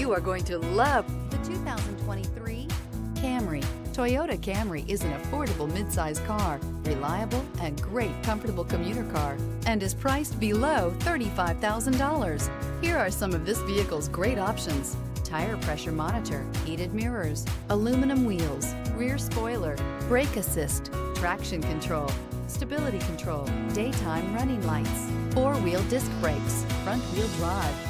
You are going to love the 2023 Camry. Toyota Camry is an affordable midsize car, reliable and great comfortable commuter car, and is priced below $35,000. Here are some of this vehicle's great options. Tire pressure monitor, heated mirrors, aluminum wheels, rear spoiler, brake assist, traction control, stability control, daytime running lights, four-wheel disc brakes, front wheel drive.